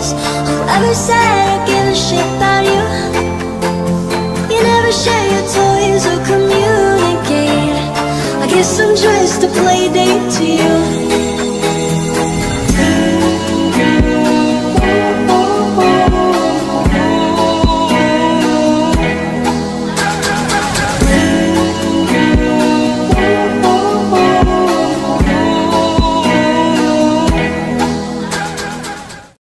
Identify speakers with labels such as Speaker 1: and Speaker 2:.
Speaker 1: days. Whoever said I give a shit about you. You never share your toys or communicate. I guess I'm just a play date to you.